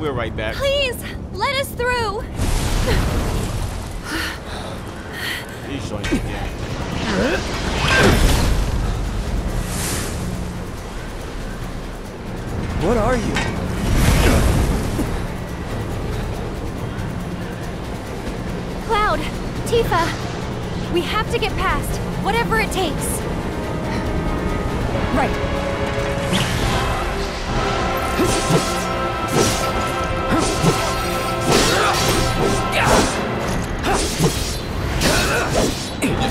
We're right back. Please, let us through. He's showing the What are you? Cloud! Tifa! We have to get past, whatever it takes! Right.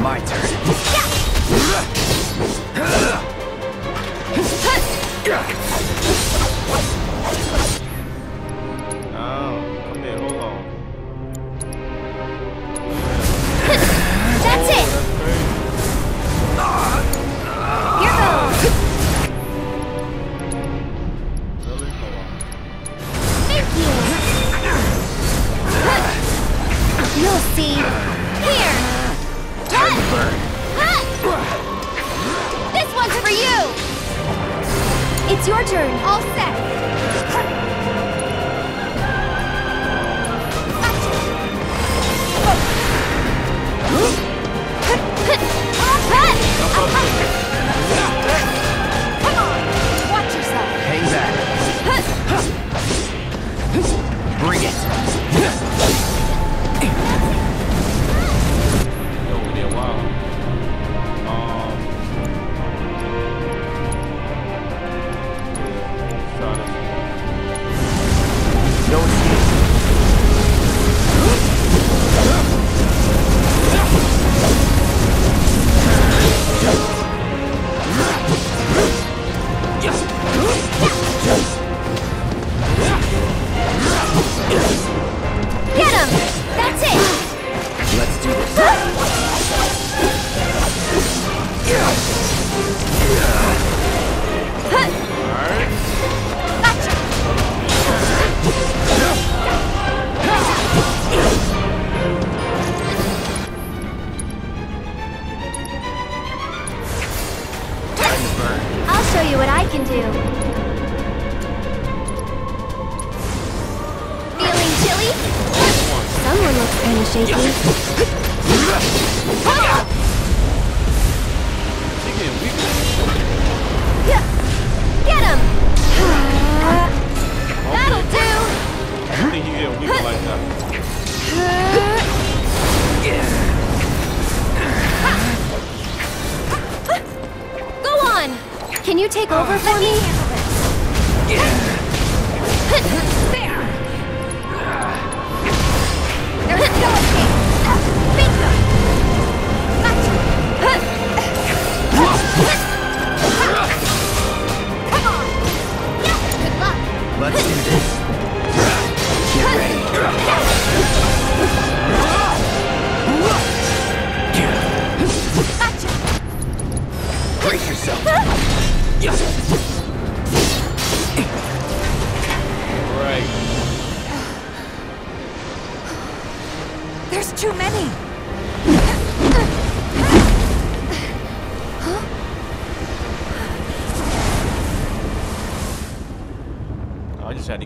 My turn.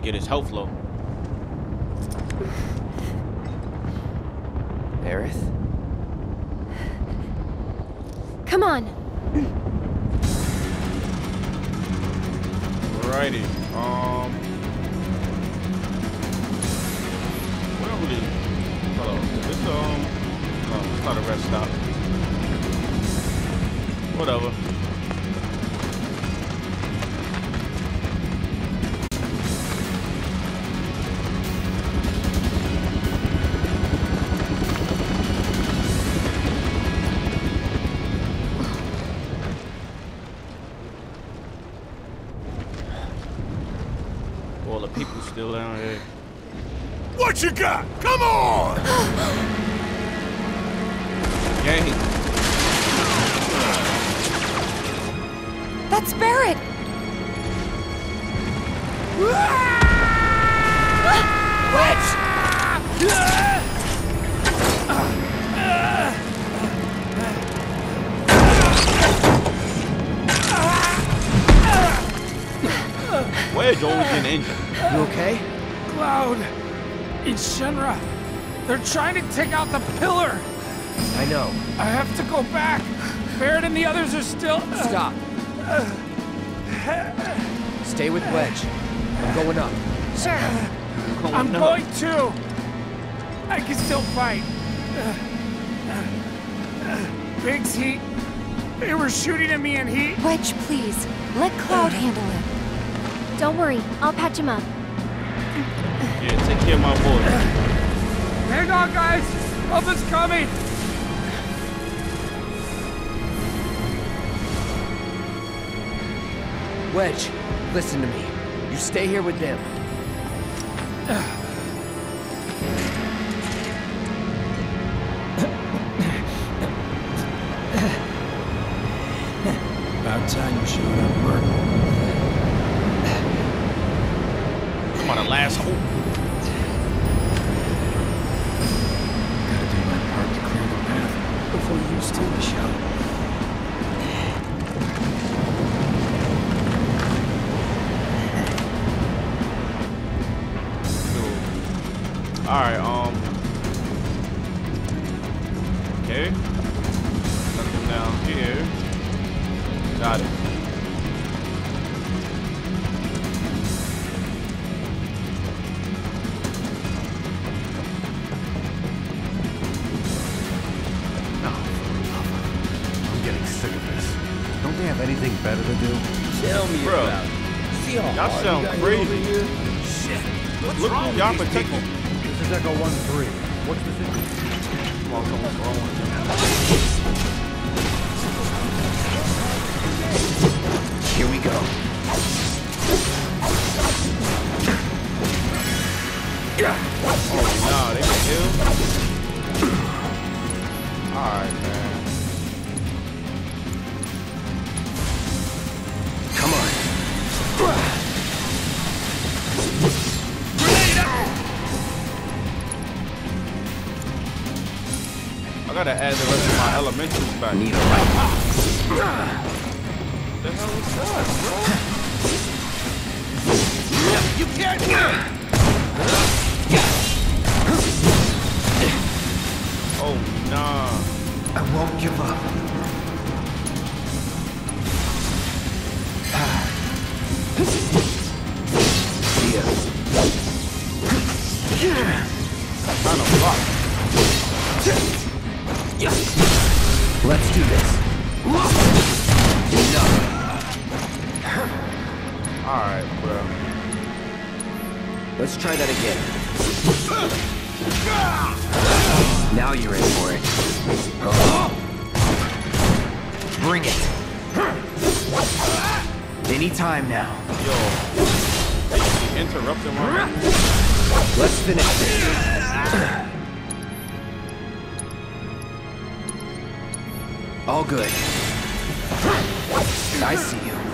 get his health low. All the people still down here. What you got? Come on! Gang. That's Barret! Wedge always getting injured. You okay? Cloud! It's Shinra! They're trying to take out the pillar! I know. I have to go back! Barret and the others are still. Uh, Stop. Stay with Wedge. I'm going up. Sure. I'm going too! I can still fight. Biggs, he. They were shooting at me and he. Wedge, please. Let Cloud handle it. Don't worry, I'll patch him up. Yeah, take care of my boy. Hang on, guys! Help is coming! Wedge, listen to me. You stay here with them. Gotta add the rest of my elementals back. Need a light. the hell is that, bro? You can't... Oh, nah. I won't give up. See Let's try that again. Now you're in for it. Bring it. Anytime now. Yo. You interrupting my Let's finish this. All good. I see you.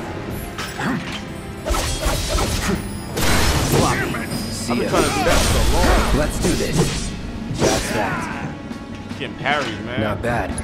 For Let's do this. That's that. Getting parried, man. Not bad.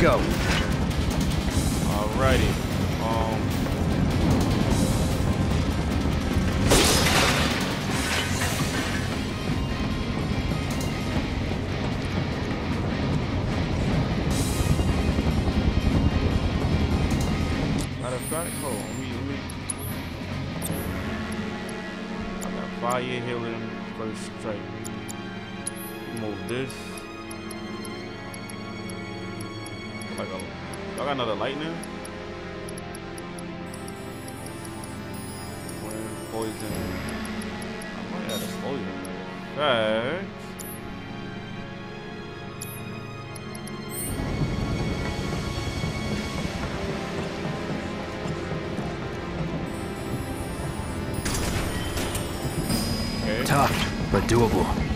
Go. Alrighty. Um. Matter of fact, hold on. Let me. I got fire healing first strike. Move this. Got another lightning? Poison. I might add a poison. Okay. Tough, but doable.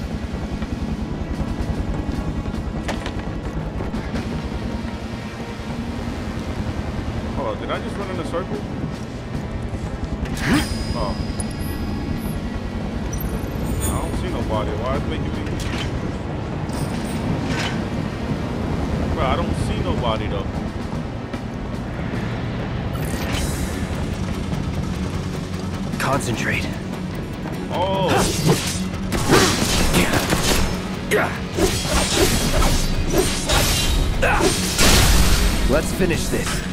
This.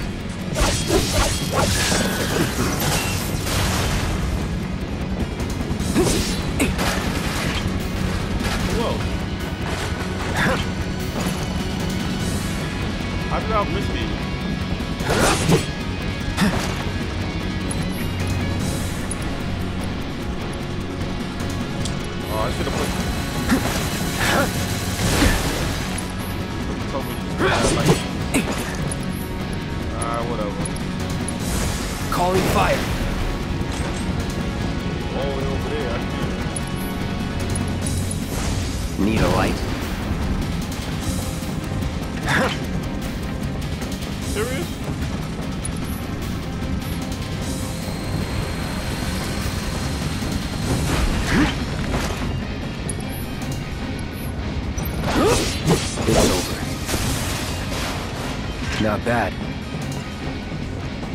Not bad.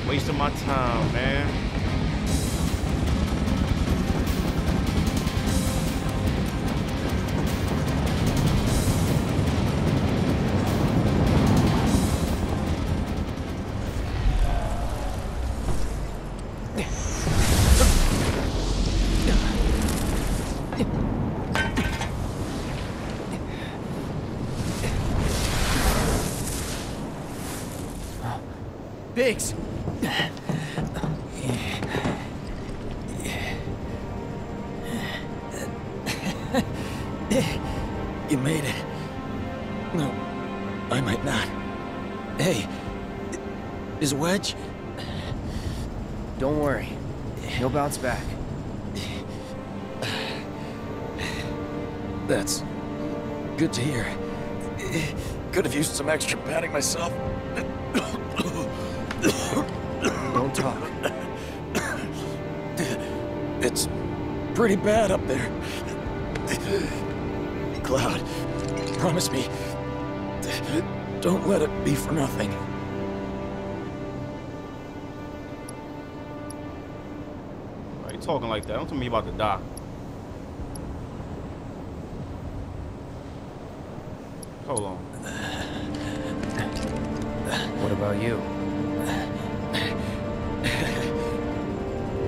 Wasting my time, man. Back. That's good to hear. Could have used some extra padding myself. Don't talk. It's pretty bad up there. Cloud, promise me, don't let it be for nothing. Talking like that? Don't tell me about to die. Hold on. What about you?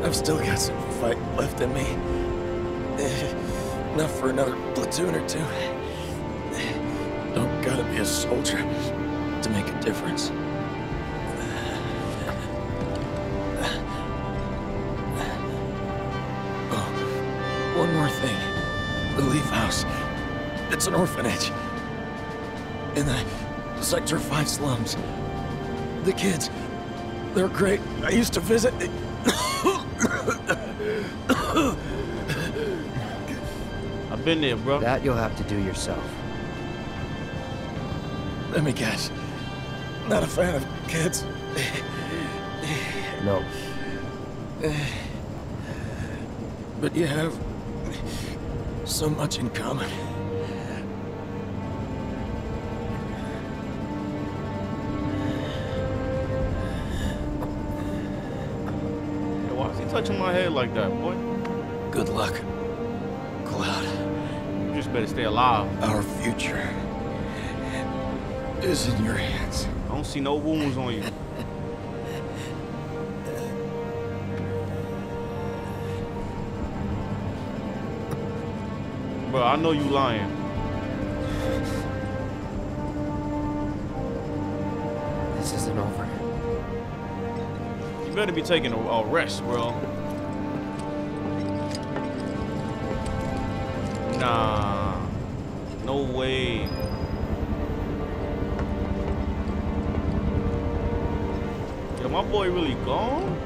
I've still got some fight left in me. Enough for another platoon or two. Don't gotta be a soldier to make a difference. It's an orphanage. In the Sector 5 slums. The kids, they're great. I used to visit. I've been there, bro. That you'll have to do yourself. Let me guess. Not a fan of kids. No. But you have so much in common. Touching my head like that, boy? Good luck, Cloud. You just better stay alive. Our future is in your hands. I don't see no wounds on you. Bro, I know you lying. Better be taking a, a rest, bro. Nah. No way. Yo, my boy really gone?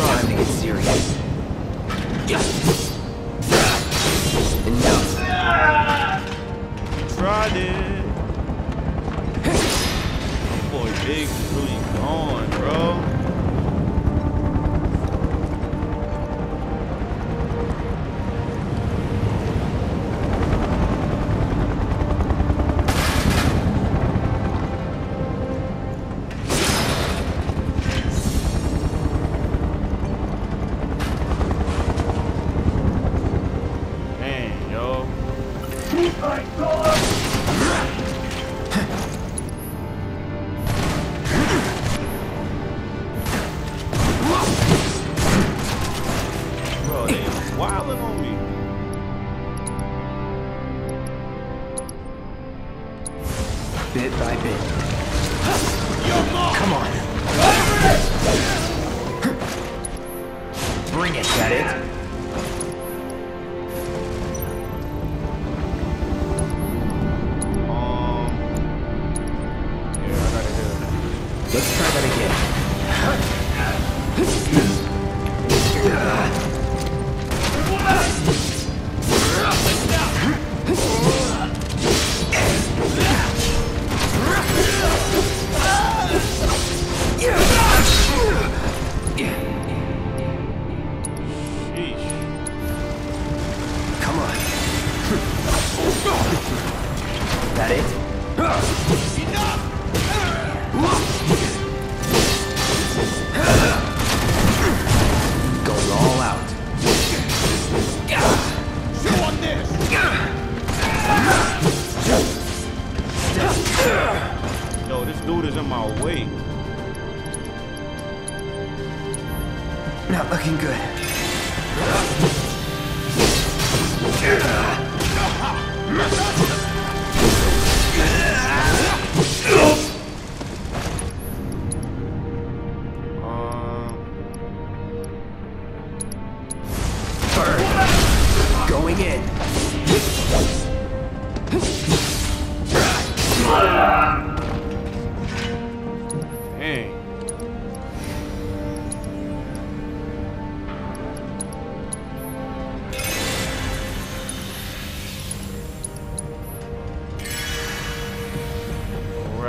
Time to get serious. Yes. Enough. Tried it. Boy, Biggs is really gone, bro.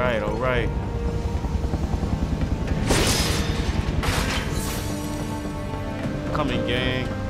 All right, all right. Coming, gang.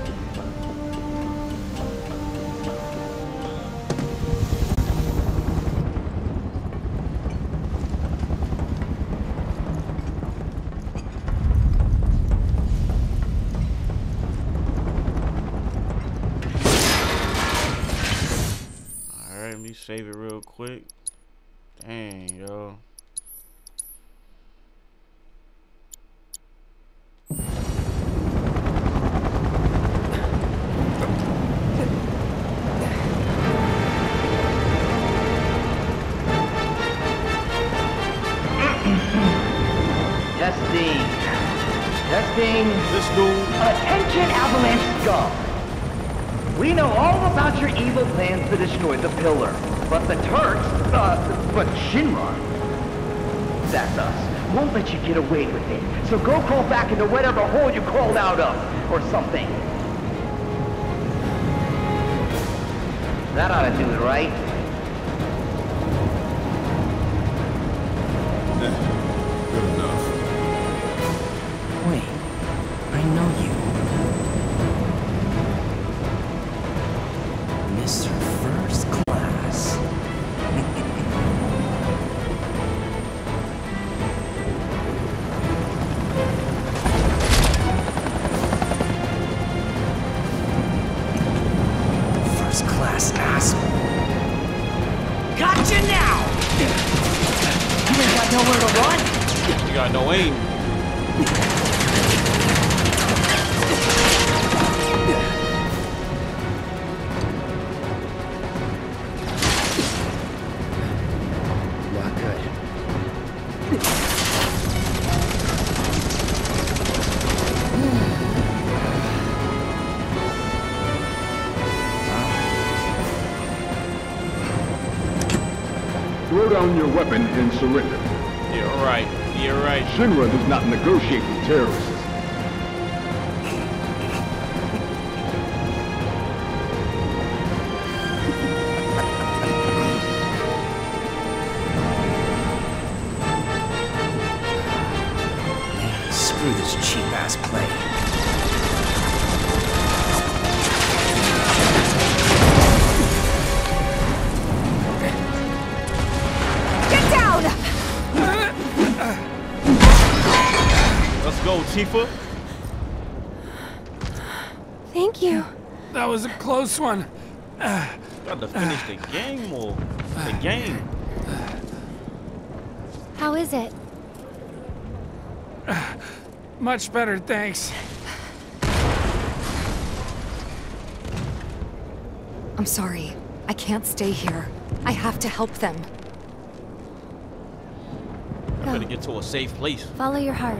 Weapon and surrender. You're right. You're right. Shinra does not negotiate with terrorists. Tifa. Thank you. That was a close one. Got to finish the game or the game. How is it? Much better, thanks. I'm sorry. I can't stay here. I have to help them. I better get to a safe place. Follow your heart.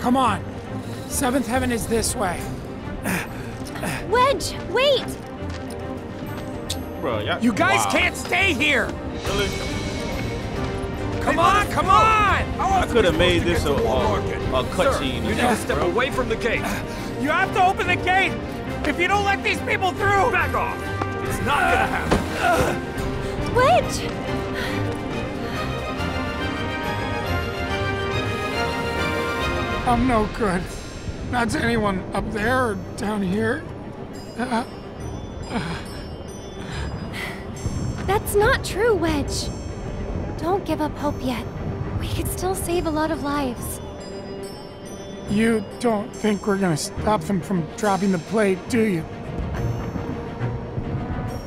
Come on. Seventh Heaven is this way. Wedge, wait! Bro, y'all- You guys wow. can't stay here. Really? Come on, come oh. on! I could have made this a, a, a cutscene. You need to step away from the gate. You have to open the gate! If you don't let these people through! Back off! It's not gonna happen! Wedge! I'm no good. Not to anyone up there or down here. Uh, That's not true, Wedge. Don't give up hope yet. We could still save a lot of lives. you don't think we're gonna stop them from dropping the plate, do you?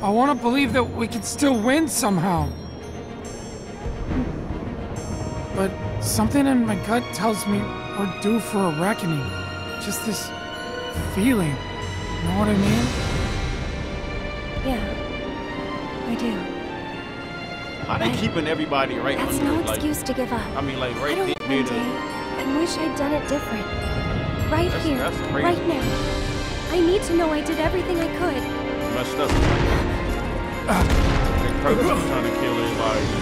I want to believe that we could still win somehow. But something in my gut tells me we're due for a reckoning. Just this feeling. You know what I mean? Yeah, I do. How they keeping everybody right That's under no it, like, excuse to give up. I mean, like I right don't there. one the- day and wish I'd done it different. Right That's- here, that's crazy. right now. I need to know I did everything I could. messed up. They purposely trying to kill everybody.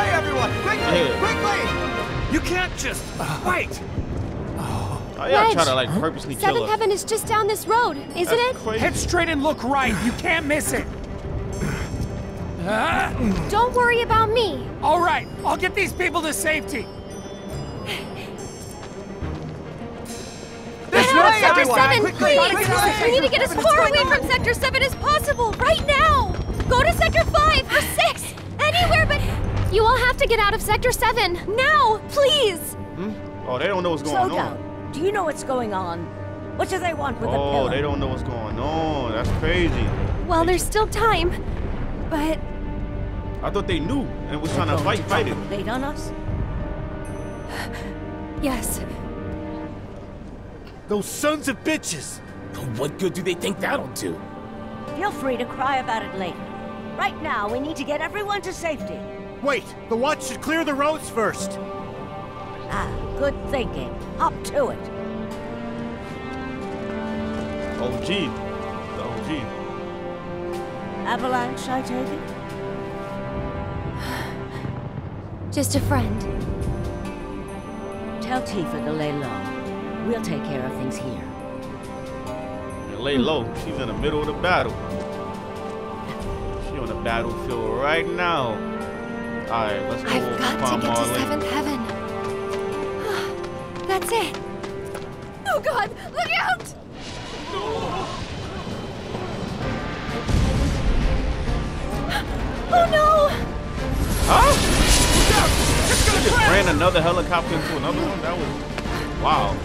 This way, everyone! Quickly! Quickly! You can't just wait! Oh, y'all trying to like purposely kill Seventh us. Heaven is just down this road, isn't That's it? crazy. Head straight and look right. You can't miss it. Don't worry about me. all right, I'll get these people to safety. This Get out of way, Sector everyone! 7, Quickly! please! Quickly! We need to get as far away from Sector 7 as possible, right now! Go to Sector 5 or 6! Anywhere but... You all have to get out of Sector 7, now! Please! Hmm? Oh, they don't know what's Slow going on. down. Do you know what's going on? What do they want with the Oh, they don't know what's going on. That's crazy. Well, there's still time, but... I thought they knew and was trying to fight, fight it. Late on us? Yes, Those sons of bitches! What good do they think that'll do? Feel free to cry about it later. Right now, we need to get everyone to safety. Wait, the watch should clear the roads first. Ah, good thinking. Up to it. OG. The OG. Avalanche, I take it? just a friend. Tell Tifa to lay low. We'll take care of things here. And lay low. She's in the middle of the battle. She on the battlefield right now. Alright, let's go I've got to get to. Seventh Heaven. That's it. Oh God, look out! Oh no! Huh? He just ran another helicopter into another one? That was wow.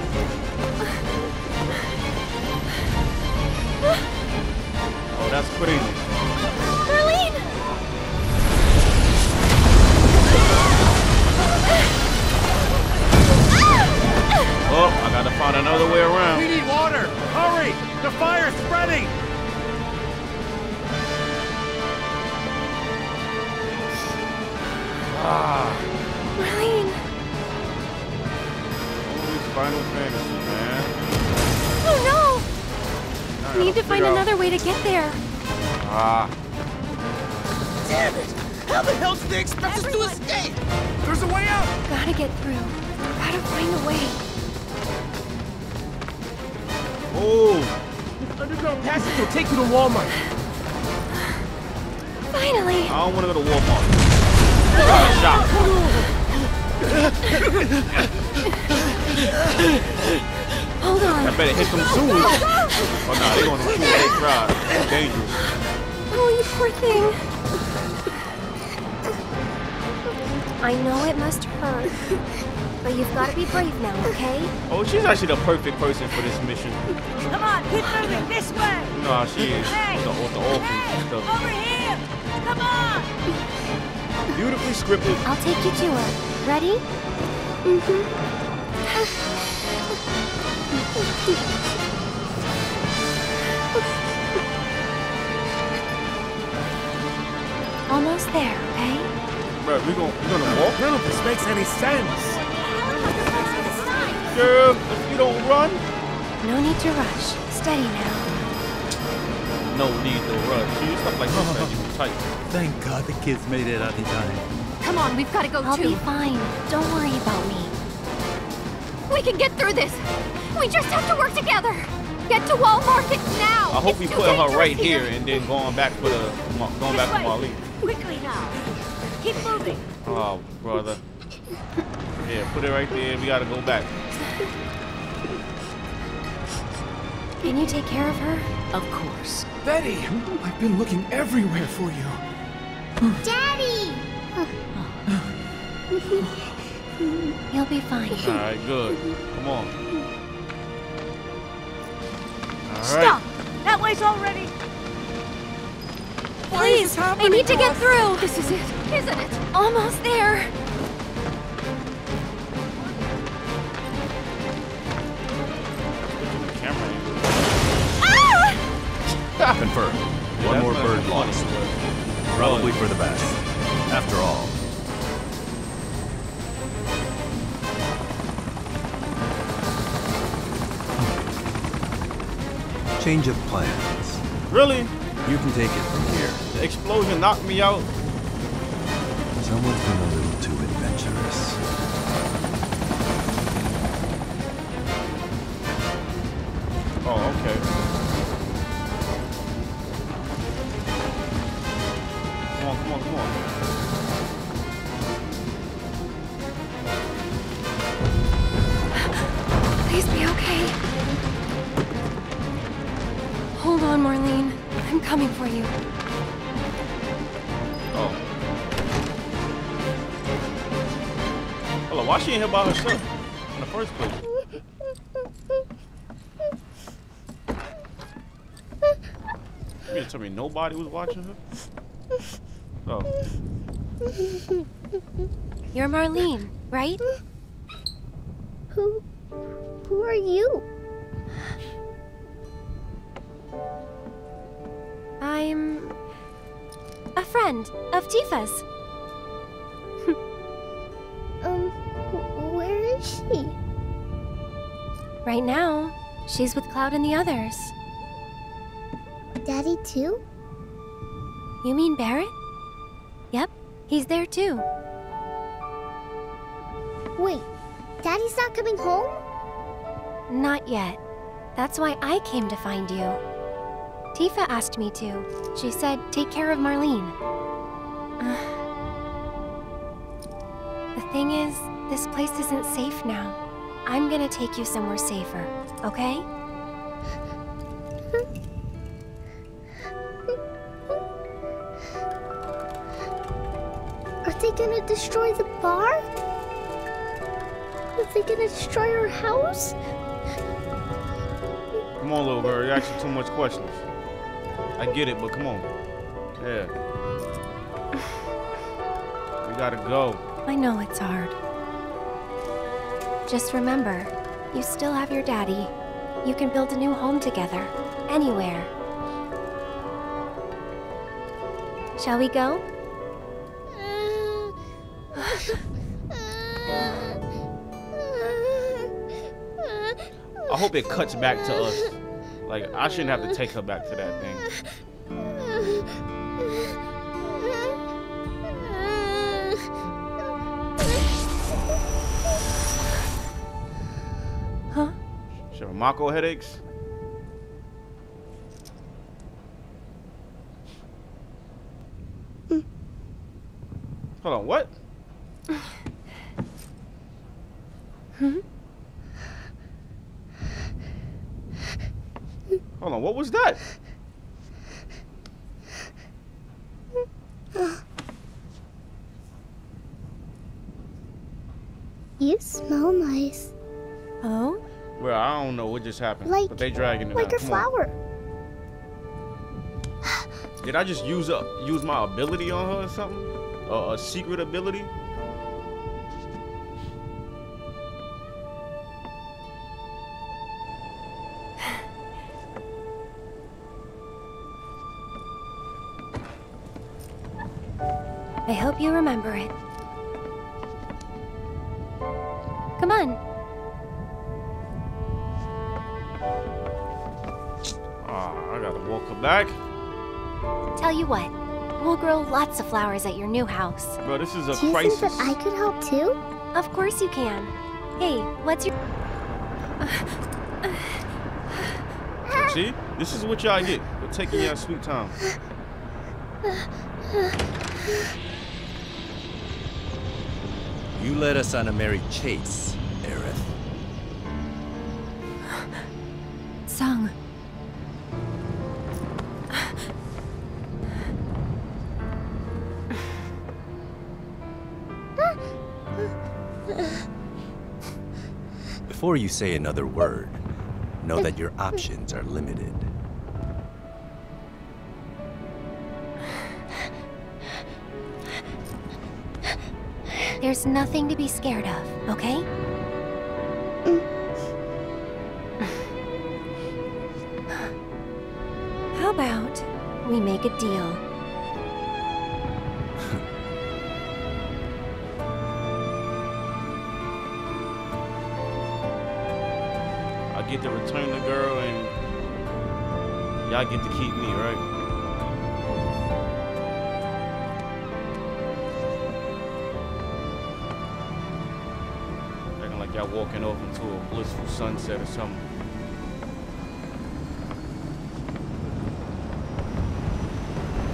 Oh, that's crazy. Marlene! Ah, Damn it! How the hell did they expect us to escape? There's a way out. Gotta get through. Gotta find a way. oh, This Underground passage will take you to Wall Market. Finally! I don't want to go to Walmart. Got a shop. Hold on. I better hit them soon. Oh no, they're gonna shoot they try. Dangerous. Oh, you poor thing. I know it must hurt, But you've got to be brave now, okay? Oh, she's actually the perfect person for this mission. Come on, keep moving this way. No, she is. Hey, The, with the orphans hey, stuff. over here. Come on. Beautifully scripted. I'll take you to her. Ready? Mm-hmm. Almost there, okay? Bro, we gon' we gonna walk? None of this makes any sense. Girl, if you don't run, No need to rush. Steady now. no need to rush. She stuff like this that you were tight. Thank God the kids made it out in time. Come on, we've got to go I'll be fine. Don't worry about me. We can get through this. We just have to work together. Get to Wall Market now. I hope It's we too putting her right here and then going back for the going back This for way. Marley. Quickly now. Keep moving. Oh, brother. Yeah, put it right there. We gotta go back. Can you take care of her? Of course. Betty, I've been looking everywhere for you. Daddy! You'll be fine. All right, good. Come on. All right. Stop. That way's already. Please, I need to get through. This is it, isn't it? Almost there. Switching the camera. Ah! Confirmed. Yeah, One more bird funny, lost. Probably for the best. After all. Change of plans. Really? You can take it from here. Explosion knocked me out. Nobody was watching her? Oh. You're Marlene, right? Who, who are you? I'm a friend of Tifa's. Um, wh- where is she? Right now, she's with Cloud and the others. Daddy too? You mean Barret? Yep, he's there too. Wait, Daddy's not coming home? Not yet. That's why I came to find you. Tifa asked me to. She said, take care of Marlene. the thing is, this place isn't safe now. I'm gonna take you somewhere safer, okay? they gonna destroy the bar? Are they gonna destroy our house? Come on, little girl. You're asking too much questions. I get it, but come on. Yeah. We gotta go. I know it's hard. Just remember, you still have your daddy. You can build a new home together, anywhere. Shall we go? I hope it cuts back to us. Like, I shouldn't have to take her back to that thing. Huh? She have Mako headaches? Hmm. Hold on, what? Hmm? Hold on, what was that? You smell nice. Oh? Well, I don't know what just happened, Like- but they dragging it Like out. a Come on. flower. Did I just use up use my ability on her or something? Uh, a secret ability? House. Bro, this is a Do you crisis. think that I could help too? Of course you can. Hey, what's your... See? This is what y'all get for taking your sweet time. You led us on a merry chase, Before you say another word, know that your options are limited. There's nothing to be scared of, okay? How about we make a deal? Get to keep me, right? Acting like y'all walking off into a blissful sunset or something.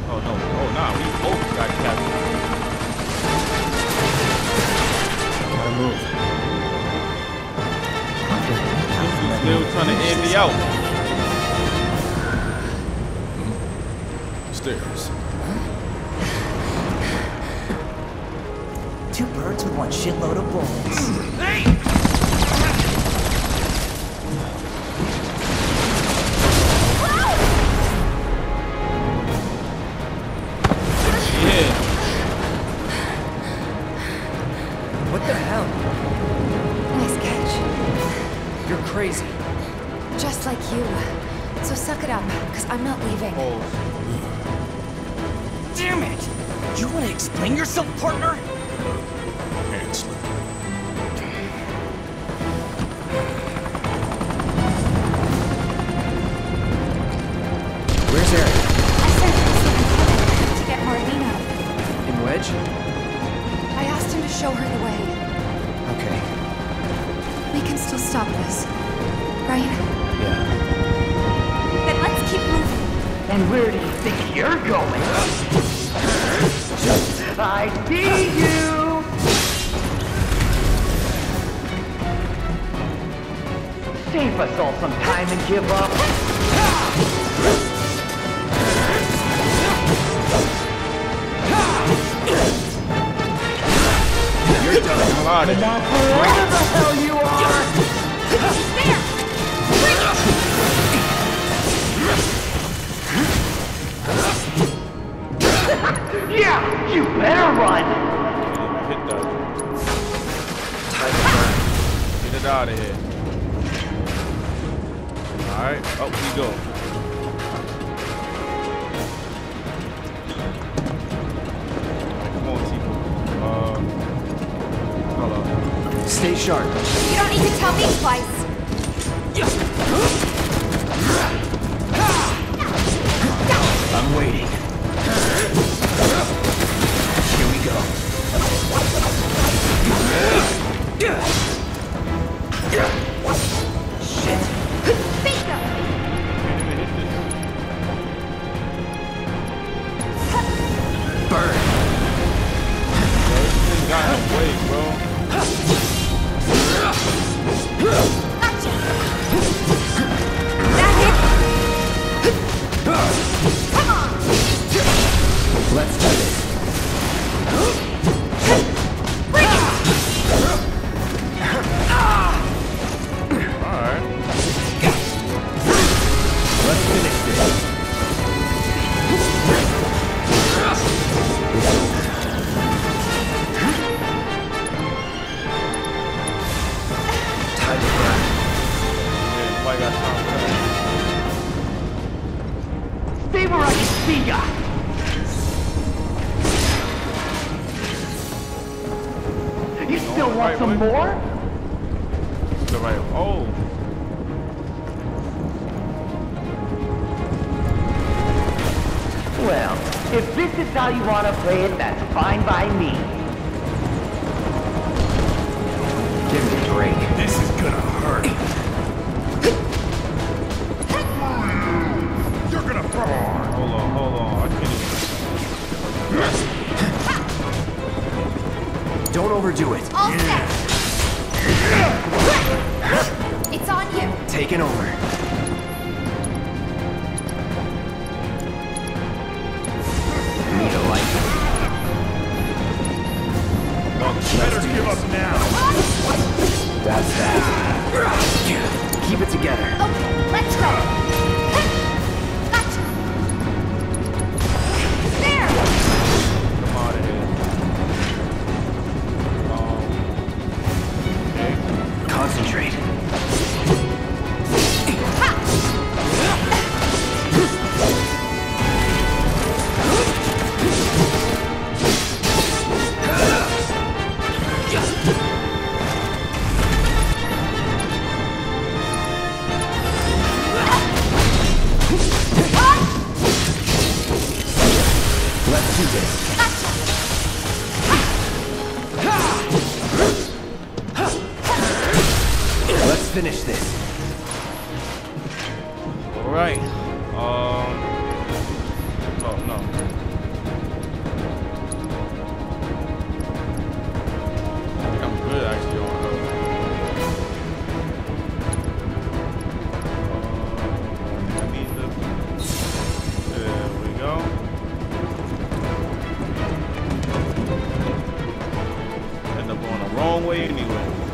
Oh no, oh nah, we both got captured. Gotta move. This was still trying to end me out. One shitload of bullets. Yeah. What the hell? Nice catch. You're crazy. Just like you. So suck it up, because I'm not leaving. Damn it! You want to explain yourself, partner? Wrong way anyway.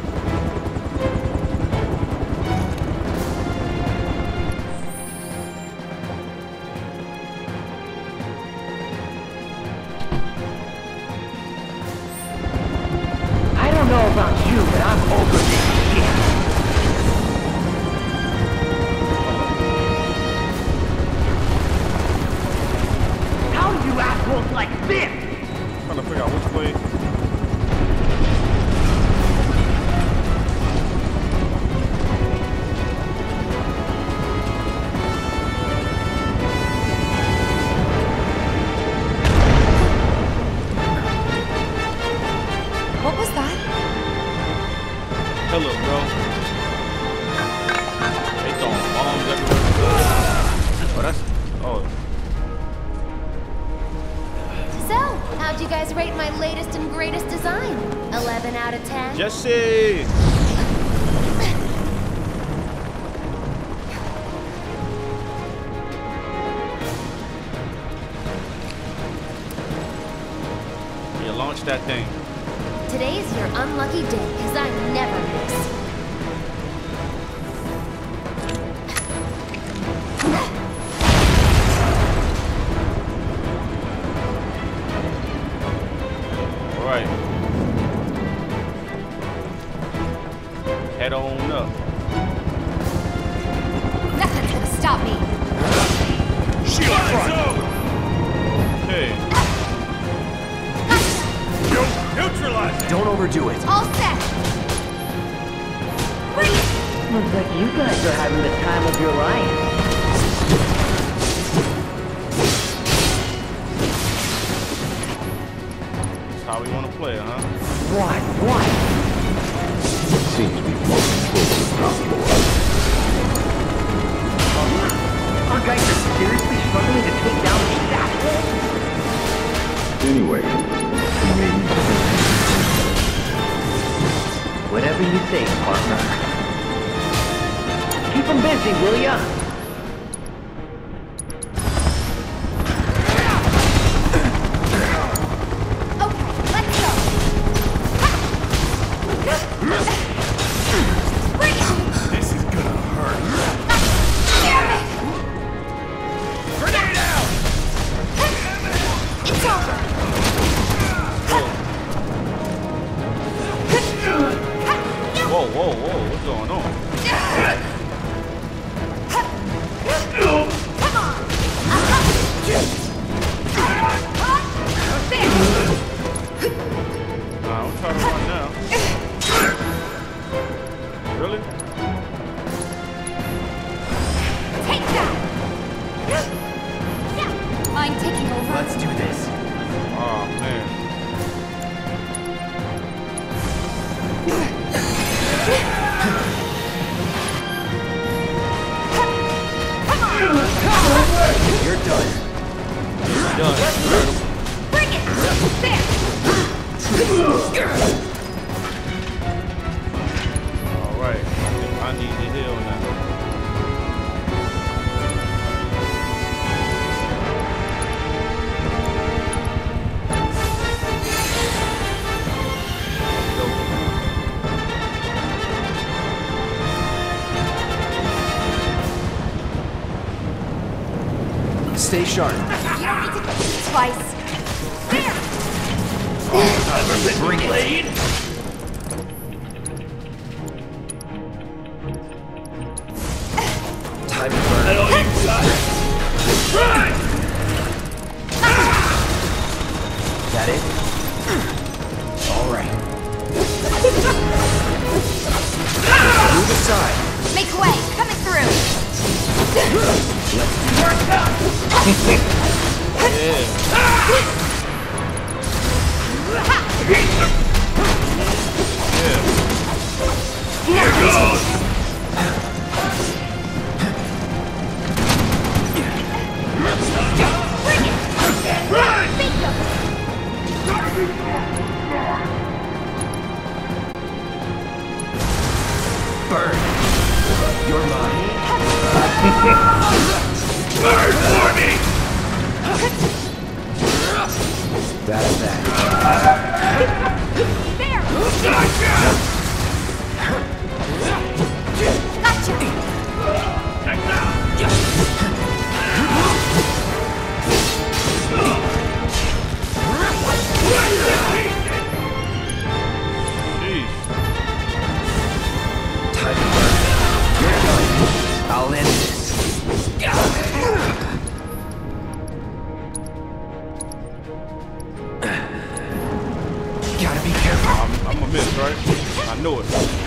Be careful. I'm, I'm a miss, right? I know it.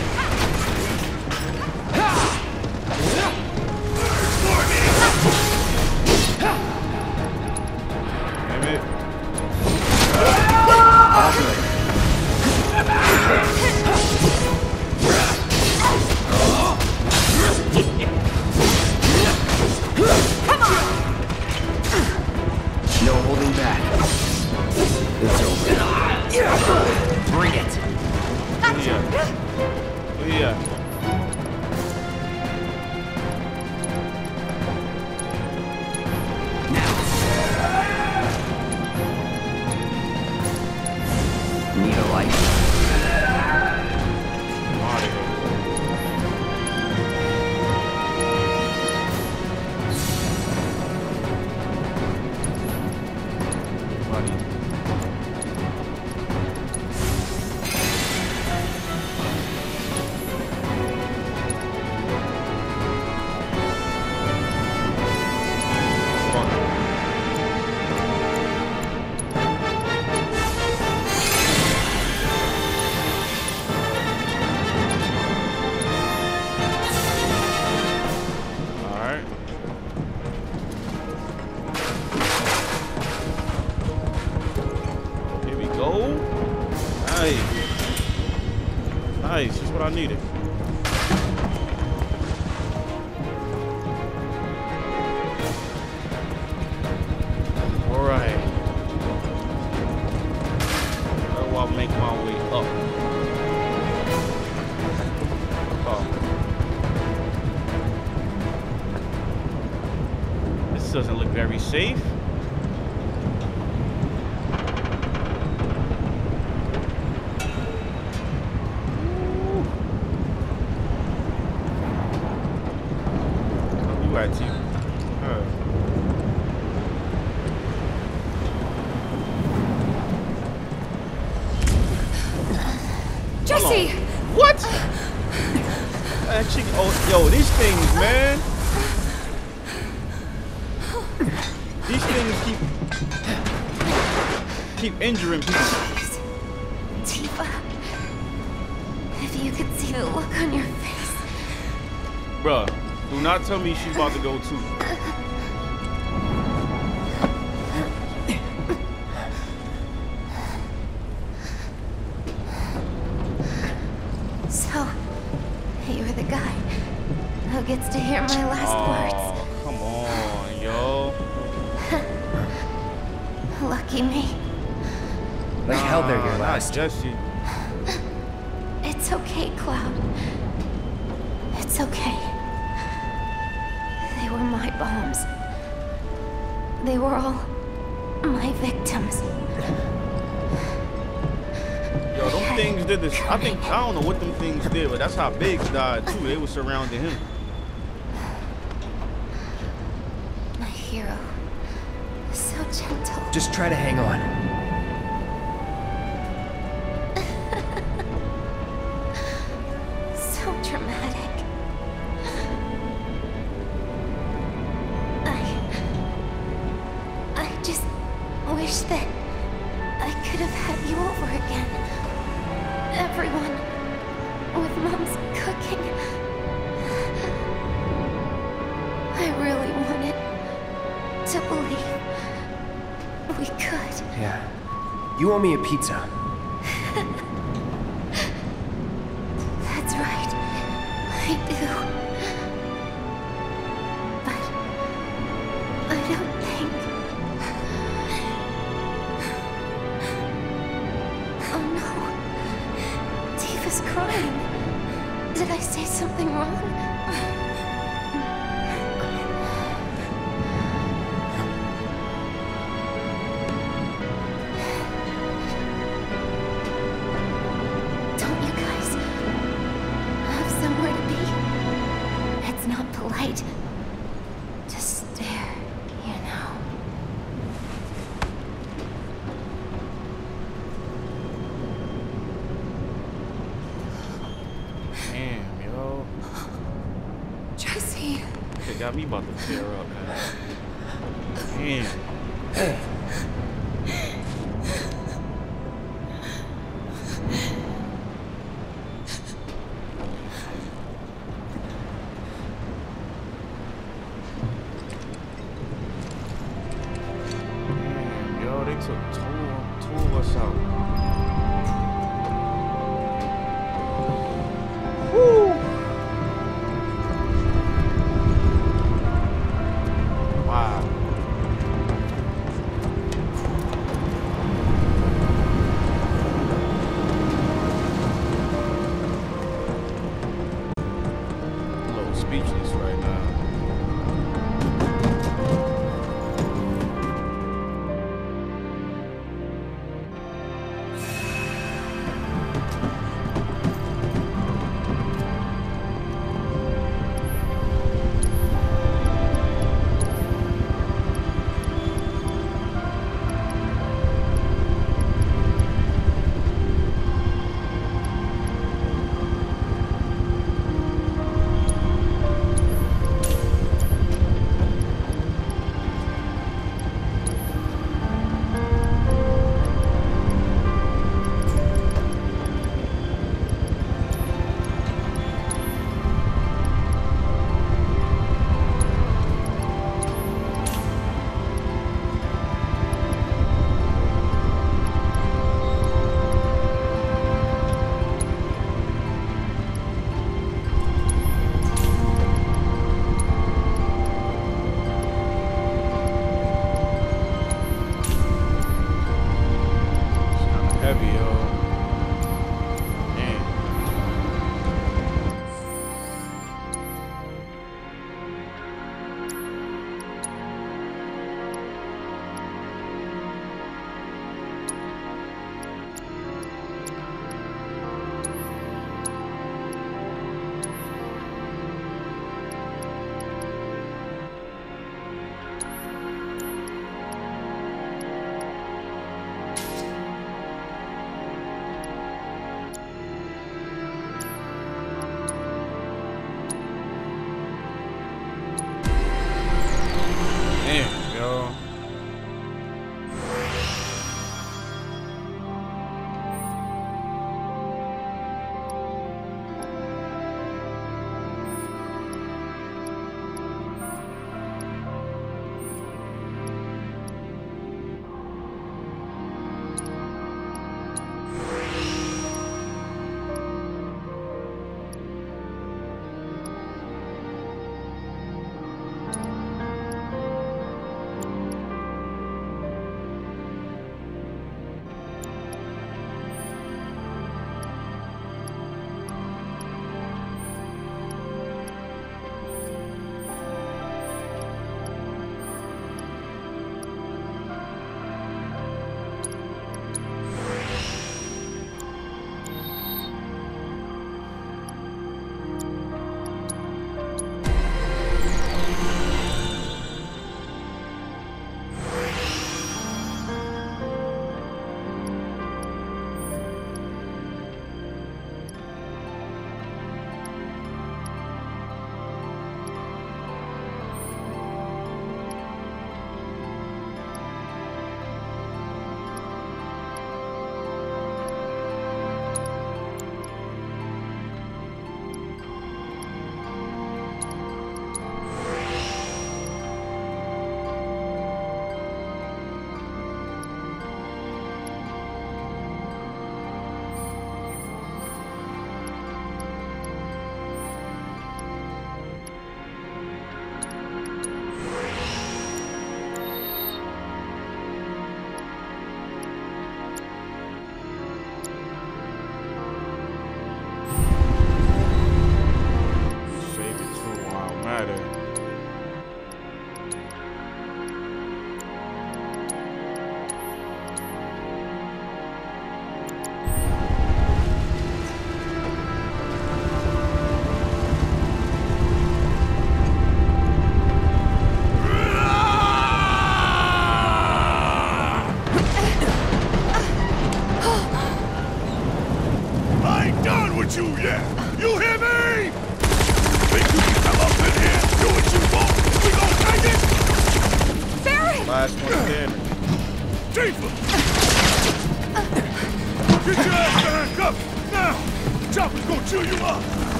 yeah. Injuring people. Tifa. If you could see the look on your face. Bruh, do not tell me she's about to go too. They're your Nah, last. Not Jessie. It's okay, Cloud. It's okay. They were my bombs. They were all my victims. Yo, them things did this. I think I don't know what them things did, but that's how Biggs died too. They were surrounding him. My hero. So gentle. Just try to hang on.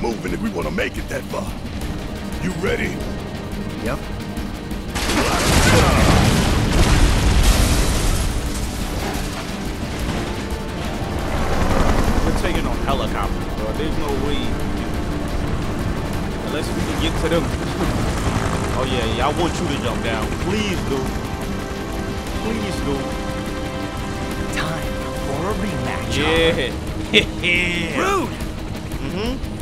Keep moving if we wanna make it that far. You ready? Yep. We're taking on helicopters, bro. There's no way. Unless we can get to them. oh yeah, yeah. I want you to jump down. Please do. Please do. Time for a rematch. Yeah. yeah. Rude! Mm-hmm.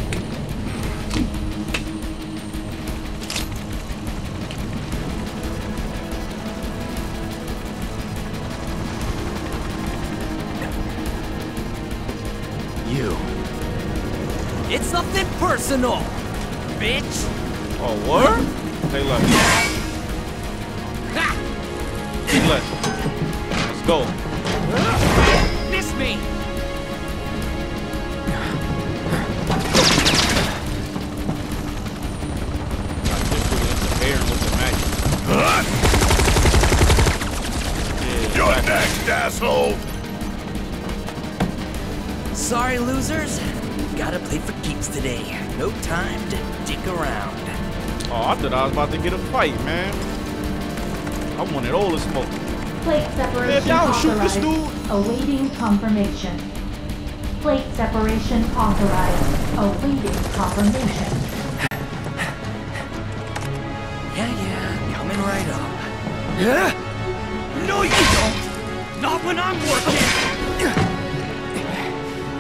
Nothing personal, bitch. Oh, what? Hey, look. Let's, let's go. Miss me. Interfering with the magic. Yeah, You're exactly. next, asshole! Sorry, losers. Gotta play for keeps today. No time to dick around. Oh, I thought I was about to get a fight, man. I wanted all the smoke. Plate Man, if separation y'all shoot this authorized. dude, Awaiting confirmation. Plate separation authorized. Awaiting confirmation. Yeah, yeah, coming right up. Yeah? No, you don't. Not when I'm working.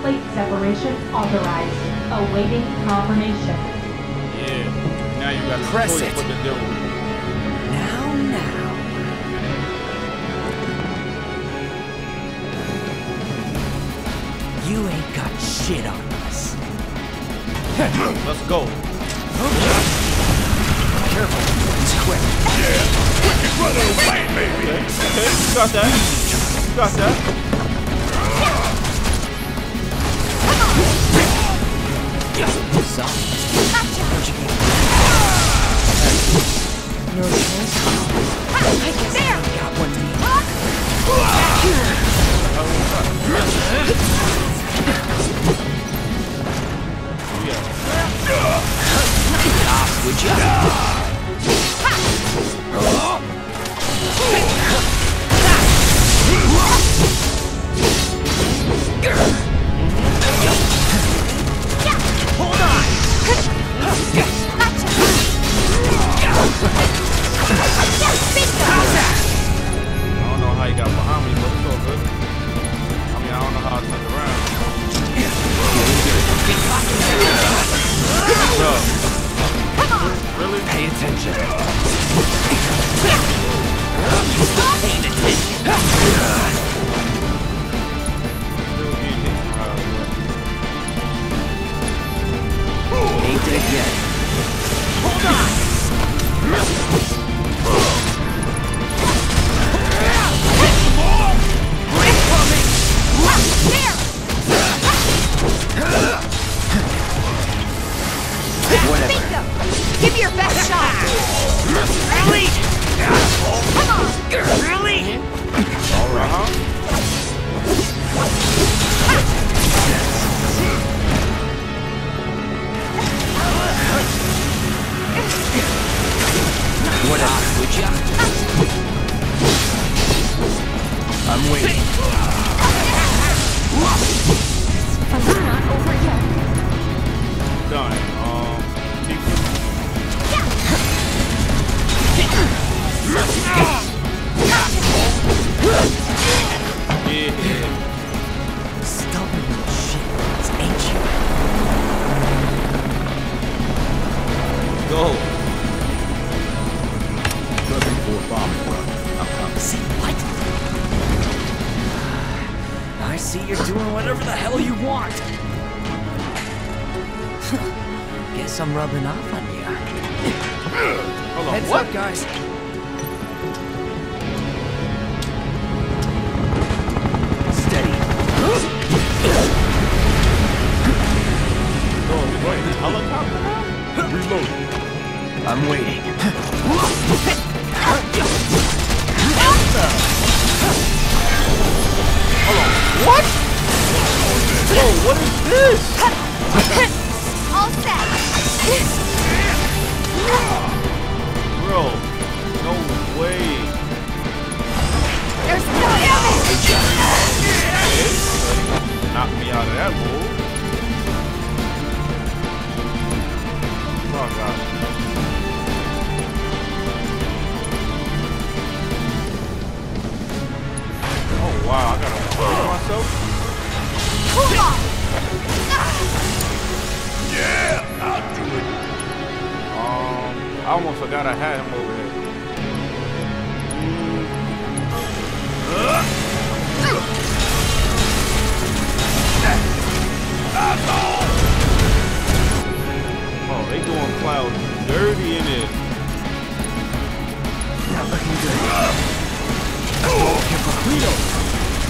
Plate separation authorized. Awaiting confirmation. yeah. Now you got a Press choice it. what to do. Now, now. You ain't got shit on us. Let's go. Careful. He's quick. Yeah! Quick and running away, baby! Okay, okay, you got that. You got that. Got one to eat. Would ya?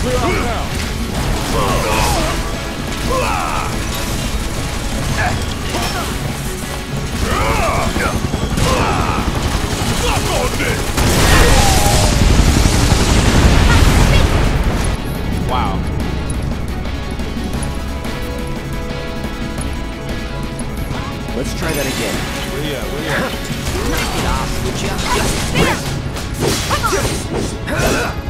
Out now. Fuck on this! Wow. Let's try that again. Where you at? Where you at? Knock it off, would ya? It's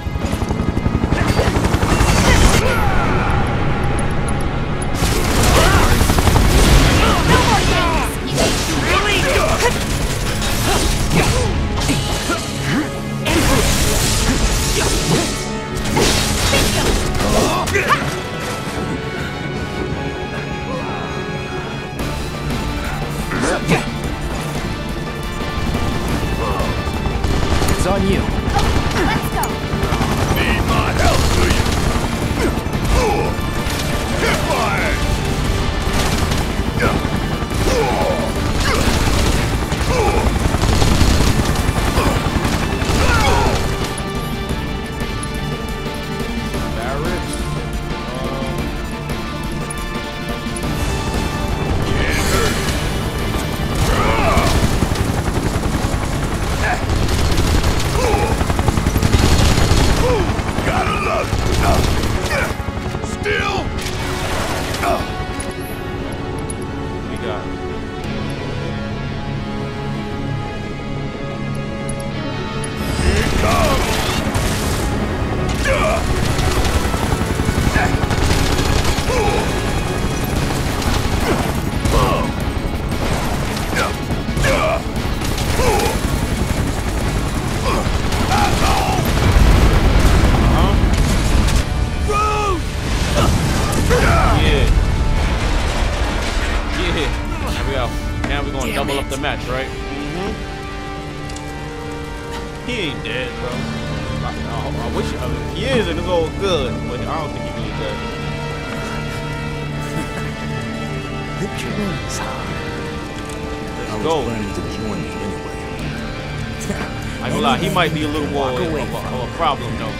might be a little more Walk of away a, a problem though.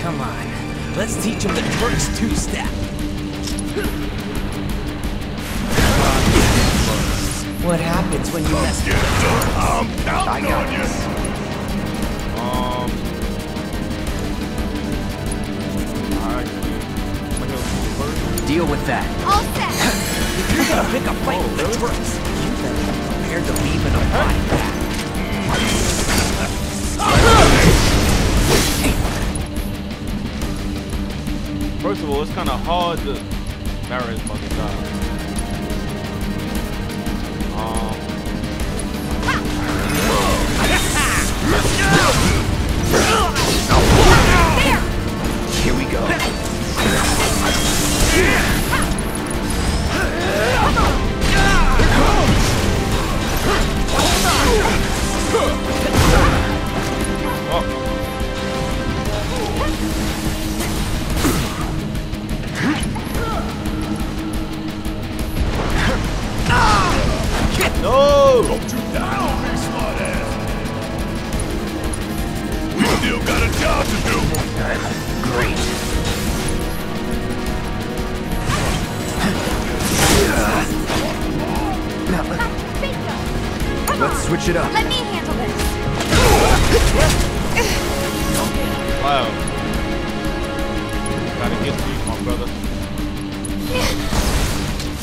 Come on. Let's teach him the Turks two-step. What happens when you mess Get done. I'm counting got on you. Um. I actually, I'm gonna go first. Deal with that. All set. If you're gonna pick a fight with the Turks, you better be prepared to leave in a body bag. First of all, it's kind of hard to. marry his to die. Um. Here we go. No! Don't you down, smart ass! We still got a job to do! Great. Let's switch it up. Let me handle this. Wow. Gotta get to you, my brother.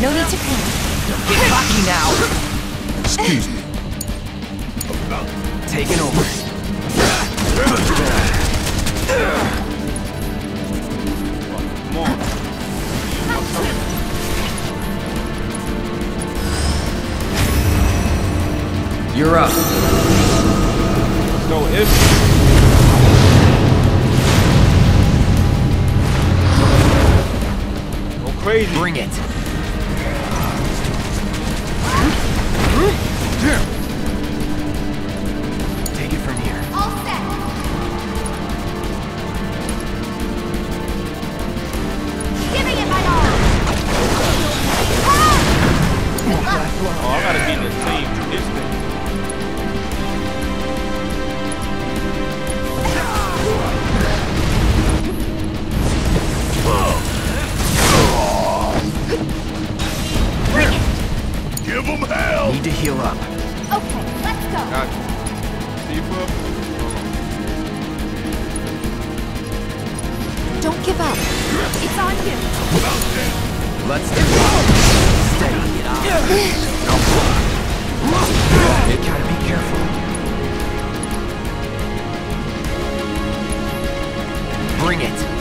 No need to panic. Fuck lucky now. Excuse me. About taking over. You're up. So if... Go crazy. Bring it. понять.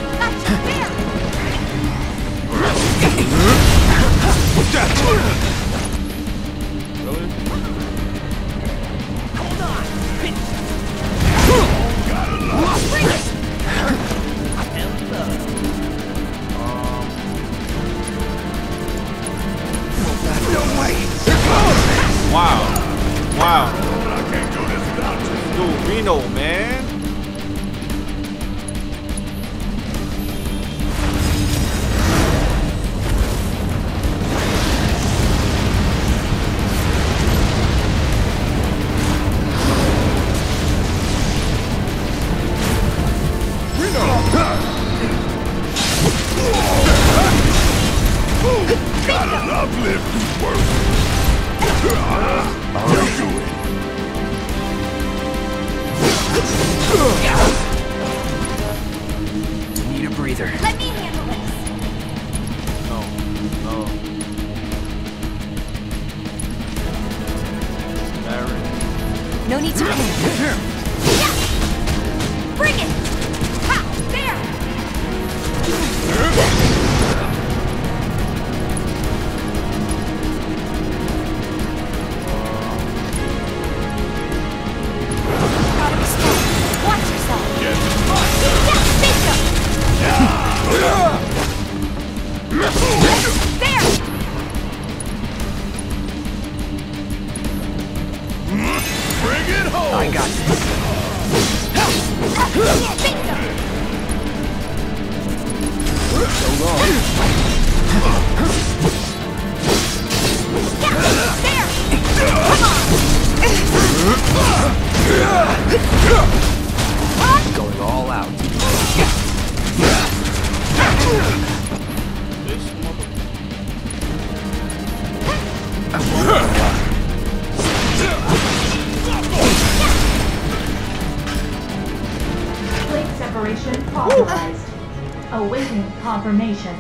information.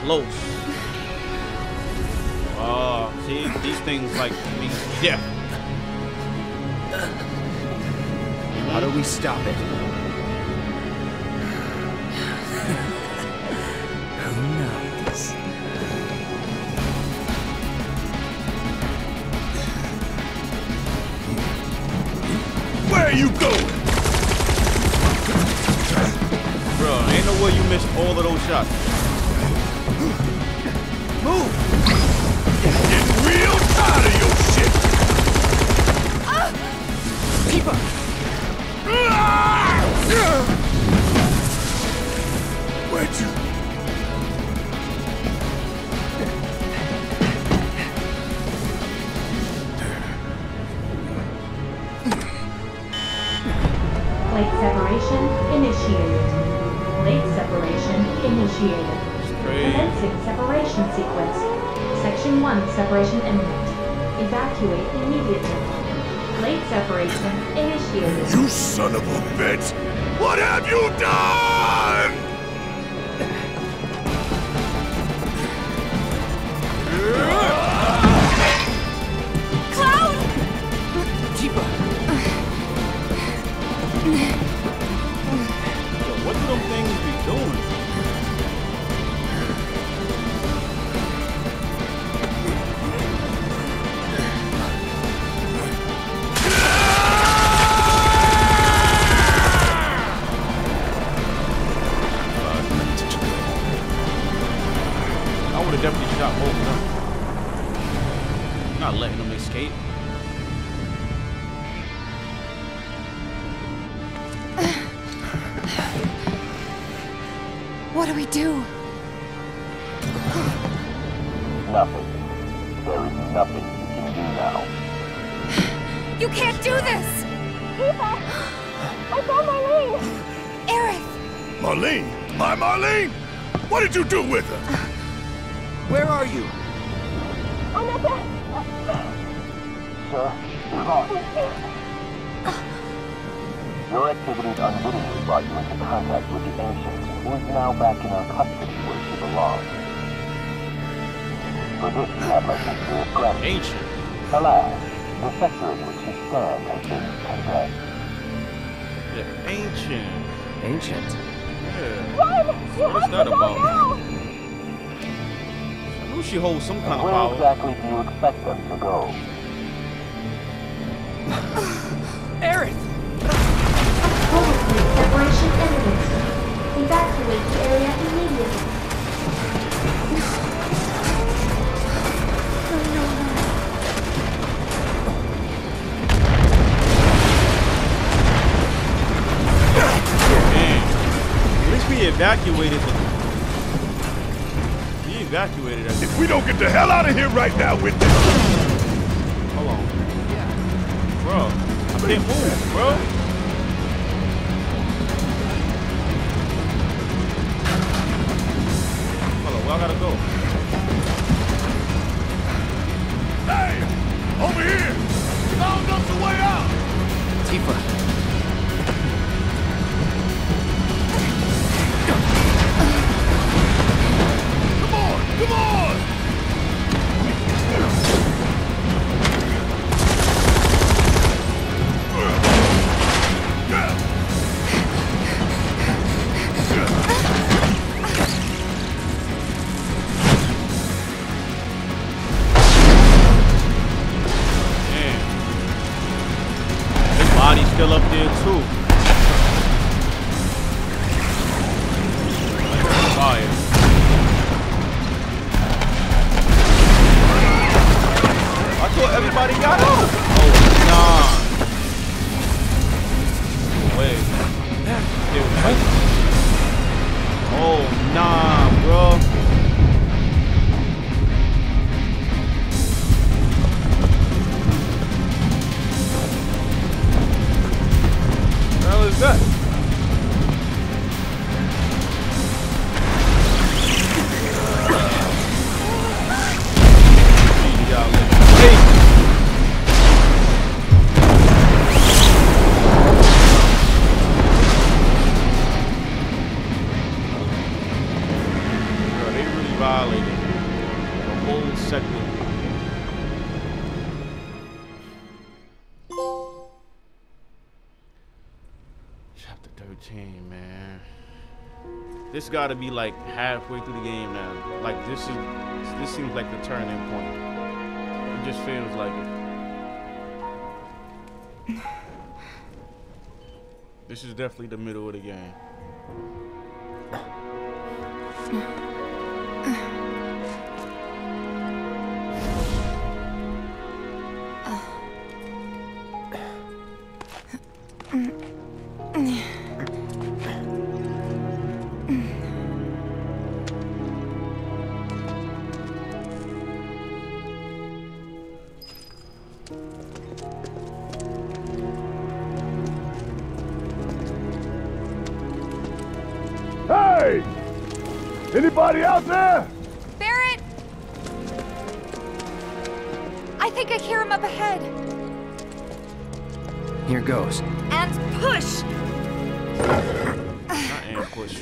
Close. Oh, uh, see, these things like these, yeah. How do we stop it? Who knows? Where are you going? missed all of those shots. Move! Get real tired of your shit! Uh, keep up! Where'd you... Plate separation initiated. Plate separation initiated. Commencing separation sequence. Section 1 separation imminent. Evacuate immediately. Plate separation initiated. You son of a bitch! What have you done? Yeah. Did you do with her? Where are you? I'm at the... Sir, come. Your activities unwittingly brought you into contact with the Ancients, who is now back in our custody where she belongs. For this, you have my sincere gratitude. Ancient. Alas, the sector in which you stand has been condemned. The ancient. Ancient? Yeah. Run! You What is have that to go about? Now! Knew she holds some kind of Where power. exactly do you expect them to go? Aerith! Oh, Overfleet separation imminent. Evacuate the area immediately. Man. At least we evacuated the. We evacuated us. If we don't get the hell out of here right now with this... Hold on. Yeah. Bro. I can't move, bro. Hold on, where I gotta go? Hey! Over here! Found us a way out! Tifa. Come on! This gotta be like halfway through the game now. Like this is this seems like the turning point. It just feels like it. This is definitely the middle of the game. Anybody out there? Barret! I think I hear him up ahead. Here goes. And push! I am push.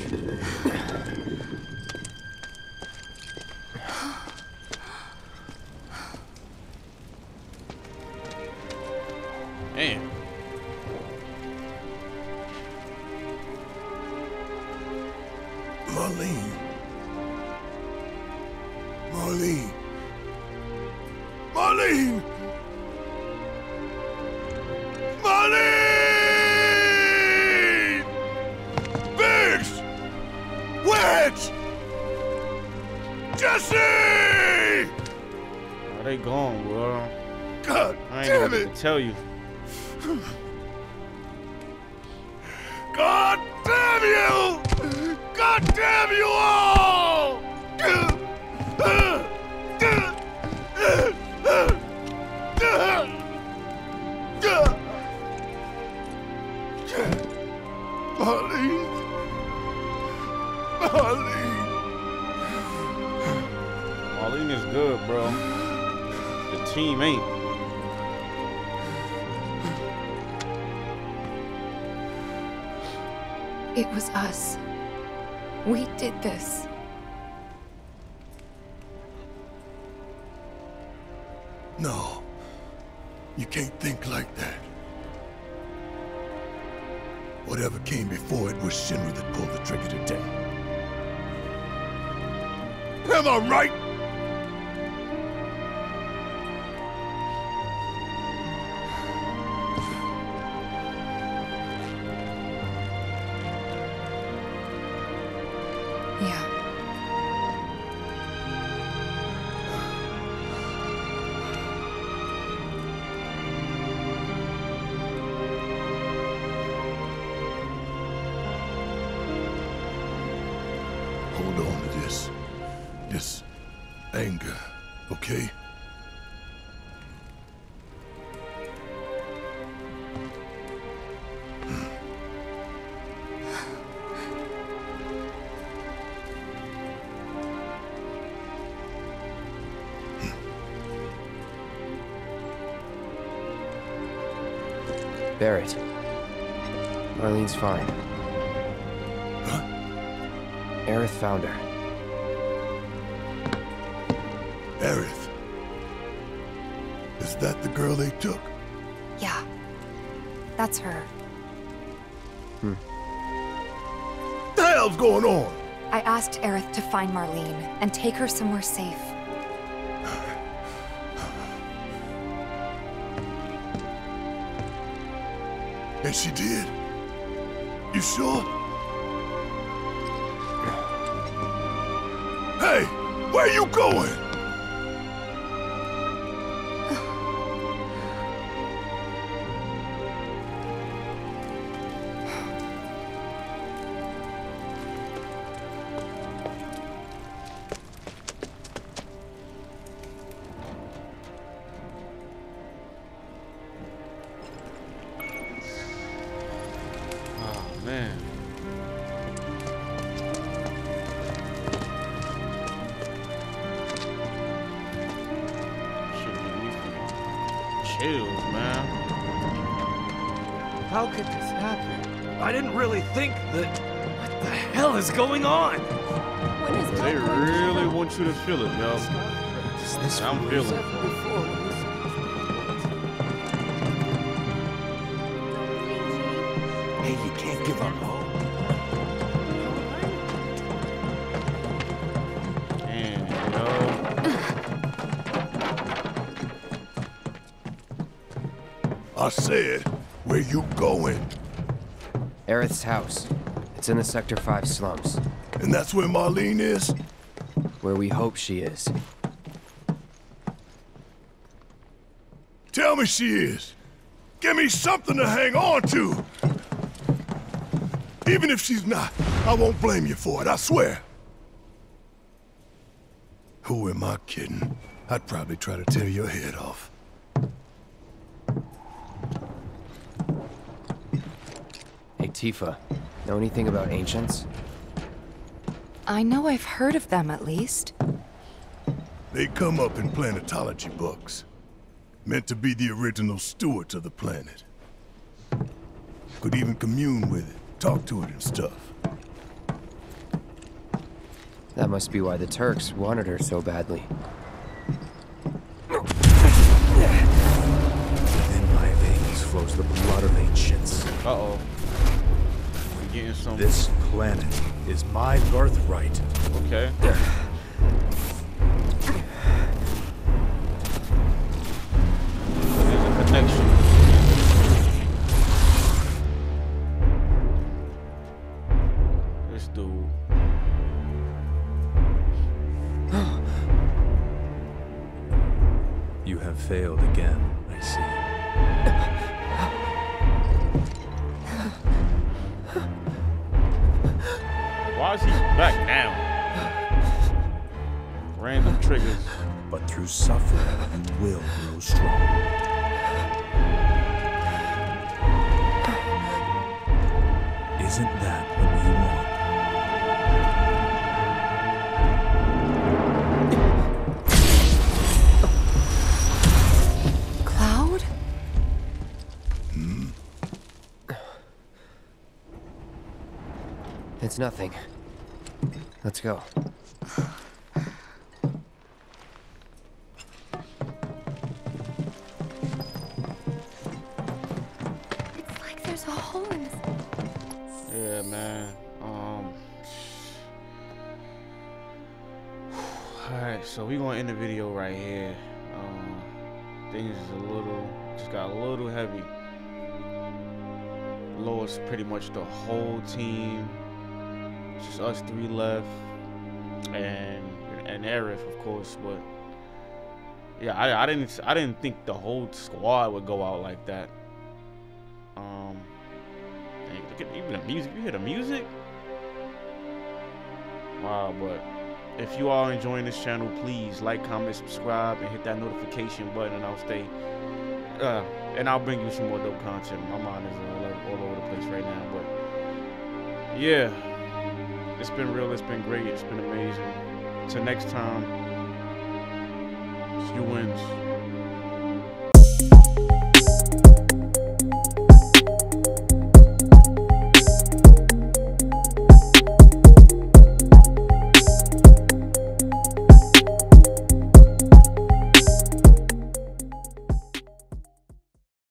Barret. Marlene's fine. Huh? Aerith found her. Aerith. Is that the girl they took? Yeah. That's her. Hmm. What the hell's going on? I asked Aerith to find Marlene and take her somewhere safe. And she did? You sure? Hey, where are you going? Feel it, yo. I'm feeling it. Hey, you can't give up hope. And yo, I said, where you going? Aerith's house. It's in the Sector 5 slums. And that's where Marlene is? Where we hope she is. Tell me she is. Give me something to hang on to. Even if she's not, I won't blame you for it, I swear. Who am I kidding? I'd probably try to tear your head off. Hey, Tifa. Know anything about ancients? I know I've heard of them at least. They come up in planetology books. Meant to be the original stewards of the planet. Could even commune with it, talk to it and stuff. That must be why the Turks wanted her so badly. Within my veins flows the blood of ancients. Uh-oh. We getting some... This planet is my birthright. Okay. Much the whole team. Just us three left, and and Aerith, of course. But yeah, I, I didn't I didn't think the whole squad would go out like that. Um, dang, look at even the music. You hear the music? Wow, but if you are enjoying this channel, please like, comment, subscribe, and hit that notification button, and I'll stay. Uh, and I'll bring you some more dope content. My mind is all, over- the place right now, yeah, it's been real. It's been great. It's been amazing. Till next time, YouWinns.